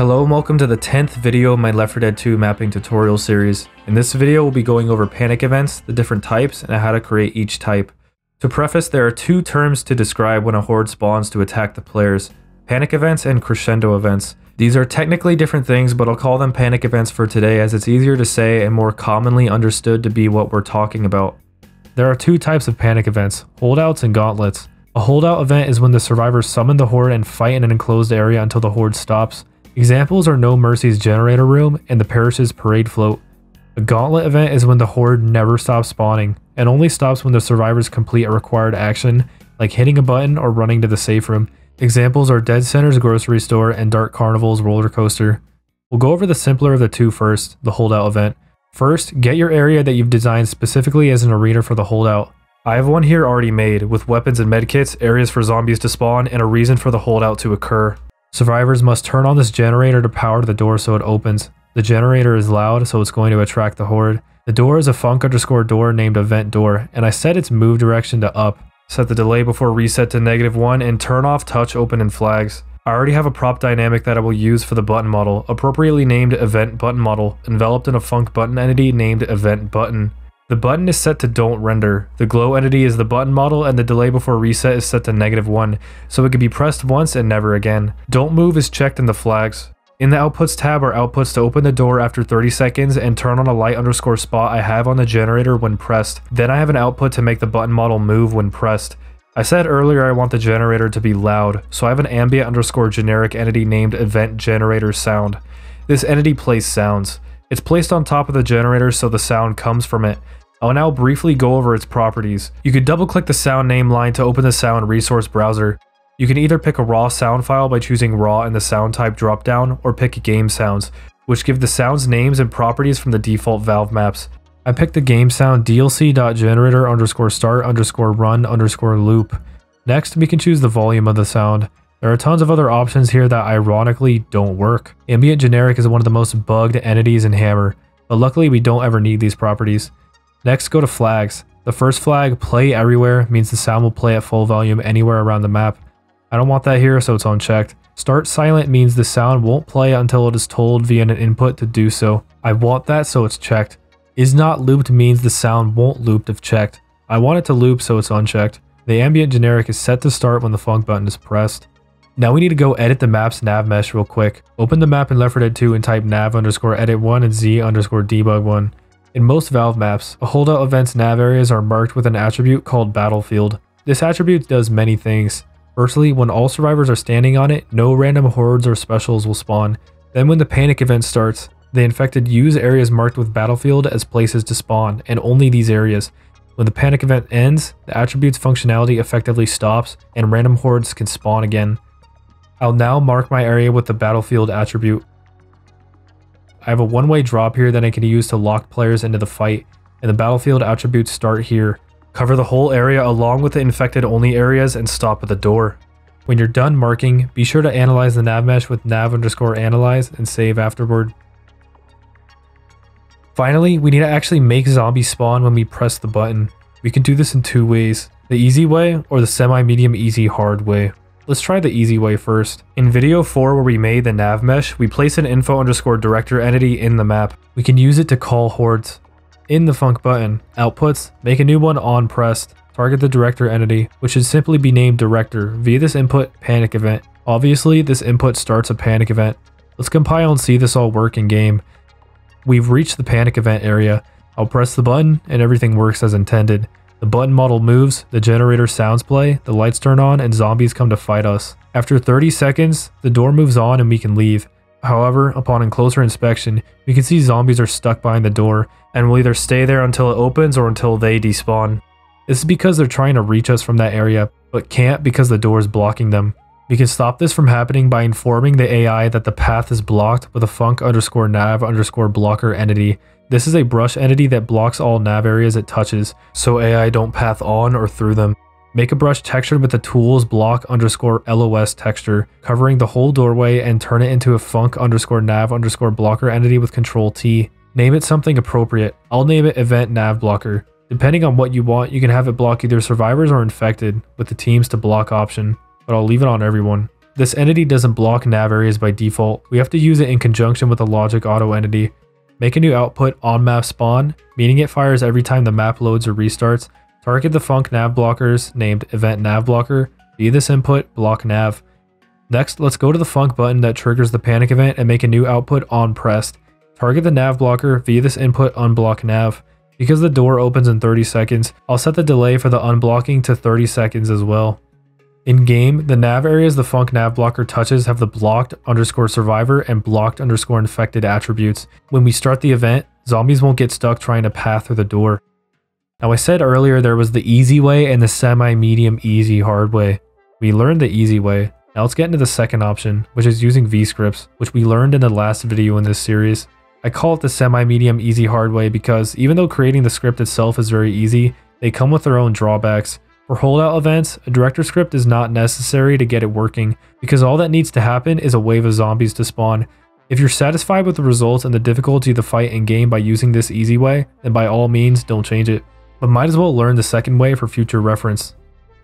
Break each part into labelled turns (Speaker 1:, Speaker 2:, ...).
Speaker 1: Hello and welcome to the 10th video of my Left 4 Dead 2 mapping tutorial series. In this video we'll be going over panic events, the different types, and how to create each type. To preface, there are two terms to describe when a horde spawns to attack the players. Panic events and crescendo events. These are technically different things, but I'll call them panic events for today as it's easier to say and more commonly understood to be what we're talking about. There are two types of panic events, holdouts and gauntlets. A holdout event is when the survivors summon the horde and fight in an enclosed area until the horde stops. Examples are No Mercy's generator room and the parish's parade float. A gauntlet event is when the horde never stops spawning, and only stops when the survivors complete a required action, like hitting a button or running to the safe room. Examples are Dead Center's grocery store and Dark Carnival's roller coaster. We'll go over the simpler of the two first, the holdout event. First, get your area that you've designed specifically as an arena for the holdout. I have one here already made, with weapons and medkits, areas for zombies to spawn, and a reason for the holdout to occur. Survivors must turn on this generator to power the door so it opens. The generator is loud, so it's going to attract the horde. The door is a func underscore door named event door, and I set its move direction to up. Set the delay before reset to negative 1 and turn off touch open and flags. I already have a prop dynamic that I will use for the button model, appropriately named event button model, enveloped in a func button entity named event button. The button is set to don't render. The glow entity is the button model and the delay before reset is set to negative 1, so it can be pressed once and never again. Don't move is checked in the flags. In the outputs tab are outputs to open the door after 30 seconds and turn on a light underscore spot I have on the generator when pressed. Then I have an output to make the button model move when pressed. I said earlier I want the generator to be loud, so I have an ambient underscore generic entity named event generator sound. This entity plays sounds. It's placed on top of the generator so the sound comes from it. I'll now briefly go over its properties. You can double click the sound name line to open the sound resource browser. You can either pick a raw sound file by choosing raw in the sound type dropdown or pick game sounds, which give the sounds names and properties from the default valve maps. I picked the game sound dlc.generator underscore start underscore run underscore loop. Next, we can choose the volume of the sound. There are tons of other options here that ironically don't work. Ambient generic is one of the most bugged entities in Hammer, but luckily we don't ever need these properties. Next, go to flags. The first flag, play everywhere, means the sound will play at full volume anywhere around the map. I don't want that here, so it's unchecked. Start silent means the sound won't play until it is told via an input to do so. I want that, so it's checked. Is not looped means the sound won't loop if checked. I want it to loop, so it's unchecked. The ambient generic is set to start when the func button is pressed. Now we need to go edit the map's nav mesh real quick. Open the map in Left 4 Dead 2 and type nav underscore edit 1 and z underscore debug 1. In most Valve maps, a holdout event's nav areas are marked with an attribute called Battlefield. This attribute does many things. Firstly, when all survivors are standing on it, no random hordes or specials will spawn. Then when the panic event starts, the infected use areas marked with Battlefield as places to spawn, and only these areas. When the panic event ends, the attribute's functionality effectively stops, and random hordes can spawn again. I'll now mark my area with the Battlefield attribute. I have a one-way drop here that I can use to lock players into the fight, and the battlefield attributes start here. Cover the whole area along with the infected only areas and stop at the door. When you're done marking, be sure to analyze the nav mesh with nav underscore analyze and save afterward. Finally, we need to actually make zombies spawn when we press the button. We can do this in two ways, the easy way or the semi-medium easy hard way. Let's try the easy way first. In video 4 where we made the nav mesh, we place an info underscore director entity in the map. We can use it to call hordes. In the func button, outputs, make a new one on pressed. Target the director entity, which should simply be named director, via this input panic event. Obviously, this input starts a panic event. Let's compile and see this all work in game. We've reached the panic event area. I'll press the button and everything works as intended. The button model moves, the generator sounds play, the lights turn on, and zombies come to fight us. After 30 seconds, the door moves on and we can leave. However, upon a closer inspection, we can see zombies are stuck behind the door and will either stay there until it opens or until they despawn. This is because they're trying to reach us from that area, but can't because the door is blocking them. We can stop this from happening by informing the AI that the path is blocked with a func underscore nav underscore blocker entity this is a brush entity that blocks all nav areas it touches, so AI don't path on or through them. Make a brush textured with the tools block underscore LOS texture, covering the whole doorway and turn it into a func underscore nav underscore blocker entity with control T. Name it something appropriate. I'll name it event nav blocker. Depending on what you want, you can have it block either survivors or infected with the teams to block option, but I'll leave it on everyone. this entity doesn't block nav areas by default. We have to use it in conjunction with a logic auto entity. Make a new output on map spawn, meaning it fires every time the map loads or restarts. Target the func nav blockers named event nav blocker. Via this input, block nav. Next, let's go to the func button that triggers the panic event and make a new output on pressed. Target the nav blocker via this input unblock nav. Because the door opens in 30 seconds, I'll set the delay for the unblocking to 30 seconds as well. In game, the nav areas the func nav blocker touches have the blocked underscore survivor and blocked underscore infected attributes. When we start the event, zombies won't get stuck trying to path through the door. Now I said earlier there was the easy way and the semi-medium easy hard way. We learned the easy way, now let's get into the second option, which is using vscripts, which we learned in the last video in this series. I call it the semi-medium easy hard way because even though creating the script itself is very easy, they come with their own drawbacks. For holdout events, a director script is not necessary to get it working because all that needs to happen is a wave of zombies to spawn. If you're satisfied with the results and the difficulty of the fight in game by using this easy way, then by all means don't change it. But might as well learn the second way for future reference.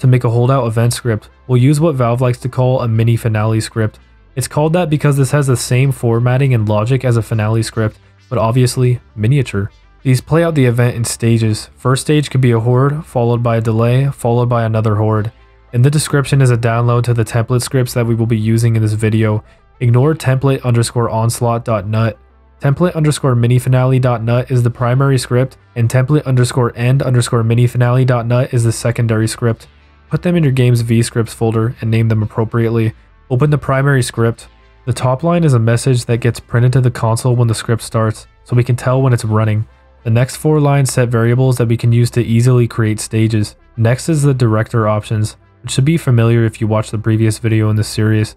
Speaker 1: To make a holdout event script, we'll use what Valve likes to call a mini finale script. It's called that because this has the same formatting and logic as a finale script, but obviously miniature. These play out the event in stages. First stage could be a horde, followed by a delay, followed by another horde. In the description is a download to the template scripts that we will be using in this video. Ignore template underscore onslaught.nut. Template underscore minifinale.nut is the primary script, and template underscore end underscore minifinale.nut is the secondary script. Put them in your game's vscripts folder and name them appropriately. Open the primary script. The top line is a message that gets printed to the console when the script starts, so we can tell when it's running. The next four lines set variables that we can use to easily create stages. Next is the director options, which should be familiar if you watched the previous video in this series.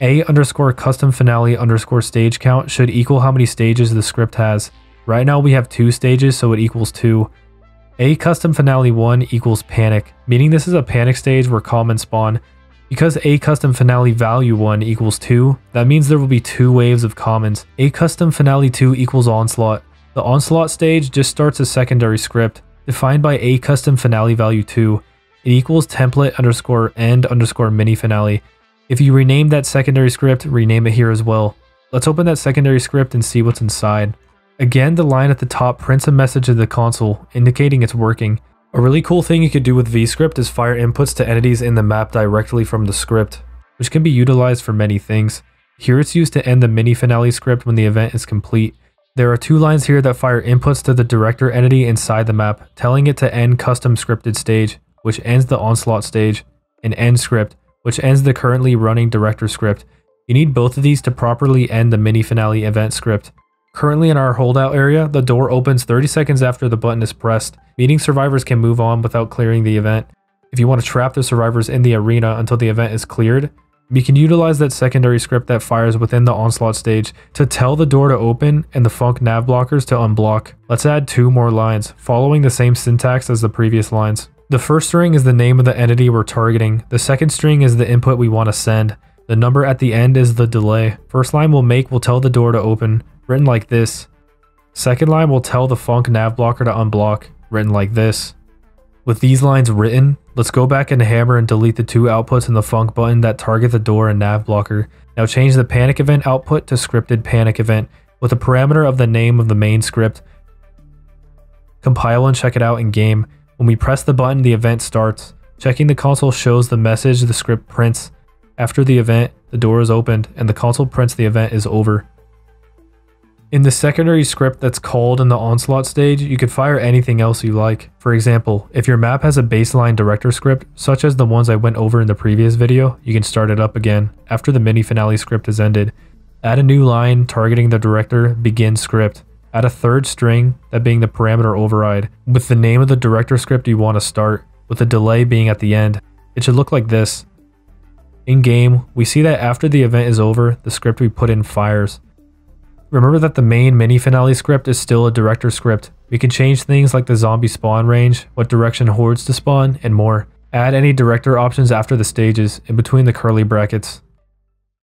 Speaker 1: A underscore custom finale underscore stage count should equal how many stages the script has. Right now we have two stages, so it equals two. A custom finale 1 equals panic, meaning this is a panic stage where common spawn. Because a custom finale value 1 equals 2, that means there will be two waves of commons. A custom finale 2 equals onslaught. The onslaught stage just starts a secondary script, defined by a custom finale value 2. It equals template underscore end underscore mini finale. If you rename that secondary script, rename it here as well. Let's open that secondary script and see what's inside. Again, the line at the top prints a message to the console, indicating it's working. A really cool thing you could do with vscript is fire inputs to entities in the map directly from the script, which can be utilized for many things. Here it's used to end the mini finale script when the event is complete. There are two lines here that fire inputs to the director entity inside the map, telling it to end custom scripted stage, which ends the onslaught stage, and end script, which ends the currently running director script. You need both of these to properly end the mini finale event script. Currently in our holdout area, the door opens 30 seconds after the button is pressed, meaning survivors can move on without clearing the event. If you want to trap the survivors in the arena until the event is cleared, we can utilize that secondary script that fires within the onslaught stage to tell the door to open and the func nav blockers to unblock. Let's add two more lines, following the same syntax as the previous lines. The first string is the name of the entity we're targeting, the second string is the input we want to send. The number at the end is the delay. First line we'll make will tell the door to open, written like this. Second line will tell the func nav blocker to unblock, written like this. With these lines written, let's go back into Hammer and delete the two outputs in the Func button that target the door and nav blocker. Now change the panic event output to scripted panic event with a parameter of the name of the main script. Compile and check it out in game. When we press the button, the event starts. Checking the console shows the message the script prints. After the event, the door is opened and the console prints the event is over. In the secondary script that's called in the onslaught stage, you could fire anything else you like. For example, if your map has a baseline director script, such as the ones I went over in the previous video, you can start it up again after the mini finale script is ended. Add a new line targeting the director begin script. Add a third string, that being the parameter override, with the name of the director script you want to start, with the delay being at the end. It should look like this. In game, we see that after the event is over, the script we put in fires. Remember that the main mini finale script is still a director script. We can change things like the zombie spawn range, what direction hordes to spawn, and more. Add any director options after the stages, in between the curly brackets.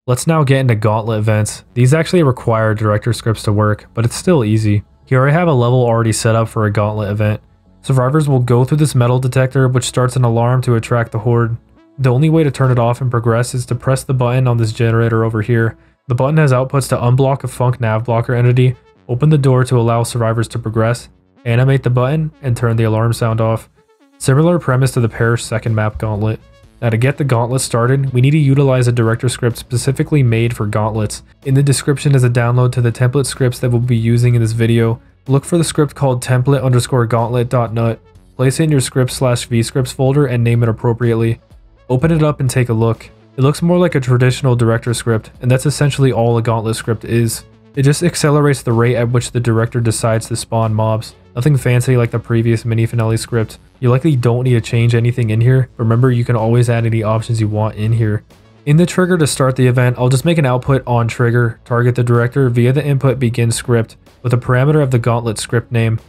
Speaker 1: Let's now get into gauntlet events. These actually require director scripts to work, but it's still easy. Here I have a level already set up for a gauntlet event. Survivors will go through this metal detector which starts an alarm to attract the horde. The only way to turn it off and progress is to press the button on this generator over here. The button has outputs to unblock a Func nav blocker entity, open the door to allow survivors to progress, animate the button, and turn the alarm sound off. Similar premise to the Parish second map gauntlet. Now to get the gauntlet started, we need to utilize a director script specifically made for gauntlets. In the description is a download to the template scripts that we'll be using in this video. Look for the script called template underscore gauntlet.nut. Place it in your script slash vscripts folder and name it appropriately. Open it up and take a look. It looks more like a traditional director script, and that's essentially all a gauntlet script is. It just accelerates the rate at which the director decides to spawn mobs. Nothing fancy like the previous mini finale script. You likely don't need to change anything in here. Remember, you can always add any options you want in here. In the trigger to start the event, I'll just make an output on trigger, target the director via the input begin script with a parameter of the gauntlet script name.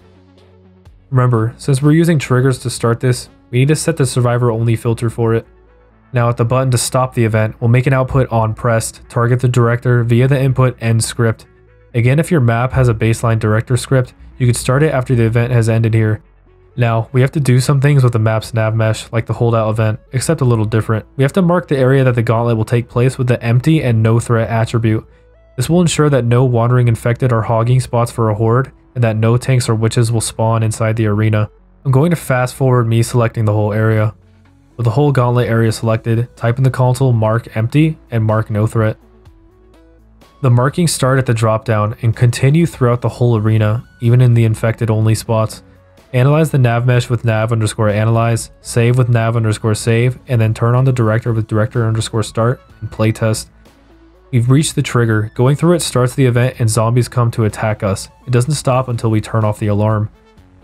Speaker 1: Remember, since we're using triggers to start this, we need to set the survivor only filter for it. Now at the button to stop the event, we'll make an output on pressed, target the director via the input end script. Again, if your map has a baseline director script, you could start it after the event has ended here. Now, we have to do some things with the map's nav mesh, like the holdout event, except a little different. We have to mark the area that the gauntlet will take place with the empty and no threat attribute. This will ensure that no wandering infected are hogging spots for a horde, and that no tanks or witches will spawn inside the arena. I'm going to fast forward me selecting the whole area. With the whole gauntlet area selected, type in the console mark empty and mark no threat. The markings start at the dropdown and continue throughout the whole arena, even in the infected only spots. Analyze the nav mesh with nav underscore analyze, save with nav underscore save, and then turn on the director with director underscore start and playtest. We've reached the trigger. Going through it starts the event and zombies come to attack us. It doesn't stop until we turn off the alarm.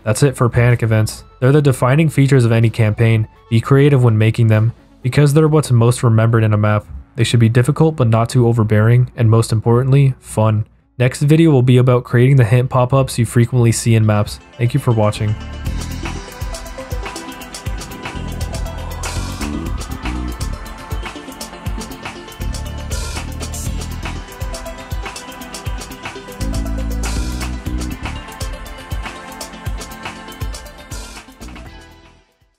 Speaker 1: That's it for panic events. They're the defining features of any campaign. Be creative when making them, because they're what's most remembered in a map. They should be difficult but not too overbearing, and most importantly, fun. Next video will be about creating the hint pop-ups you frequently see in maps. Thank you for watching.